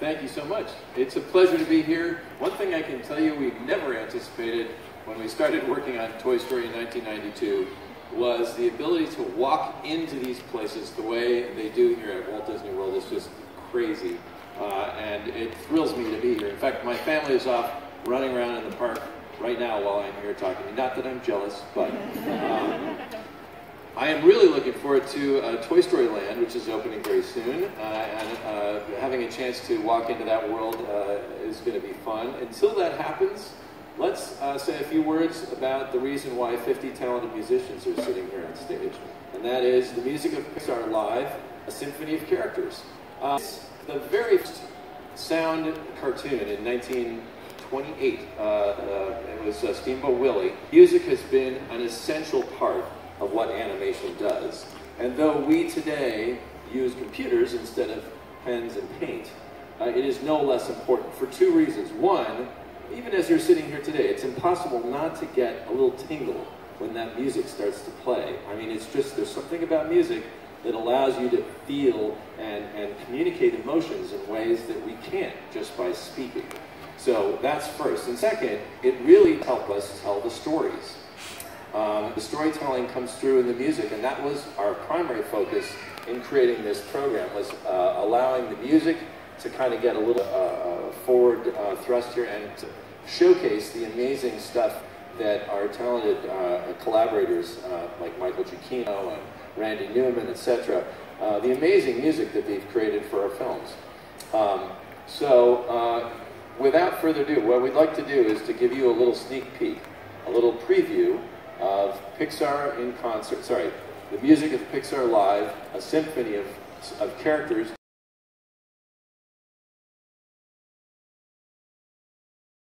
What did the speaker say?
Thank you so much. It's a pleasure to be here. One thing I can tell you we never anticipated when we started working on Toy Story in 1992 was the ability to walk into these places the way they do here at Walt Disney World is just crazy. Uh, and it thrills me to be here. In fact, my family is off running around in the park right now while I'm here talking. Not that I'm jealous, but um, I am really looking forward to uh, Toy Story Land, which is opening very soon, uh, and uh, having a chance to walk into that world uh, is going to be fun. Until that happens, let's uh, say a few words about the reason why 50 talented musicians are sitting here on stage, and that is the music of Pixar Live, a symphony of characters. Uh, it's the very first sound cartoon in 1928. it was Steamboat Willie. Music has been an essential part of what animation does. And though we today use computers instead of pens and paint, uh, it is no less important for two reasons. One, even as you're sitting here today, it's impossible not to get a little tingle when that music starts to play. I mean, it's just, there's something about music that allows you to feel and, and communicate emotions in ways that we can't just by speaking. So that's first. And second, it really helps us tell the stories. Um, the storytelling comes through in the music, and that was our primary focus in creating this program, was uh, allowing the music to kind of get a little uh, uh, forward uh, thrust here and to showcase the amazing stuff that our talented uh, collaborators uh, like Michael Giacchino and Randy Newman, etc., the amazing music that they've created for our films. Um, so, without further ado, what we'd like to do is to give you a little sneak peek, a little preview of Pixar in concert, sorry, the music of Pixar Live, a symphony of, of characters